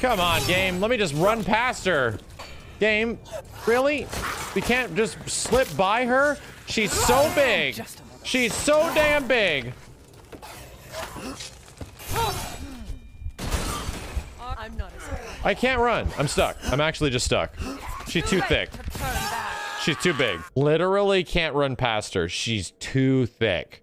Come on, game. Let me just run past her. Game, really? We can't just slip by her? She's so big. She's so damn big. I can't run. I'm stuck. I'm actually just stuck. She's too thick. She's too big. Literally can't run past her. She's too thick.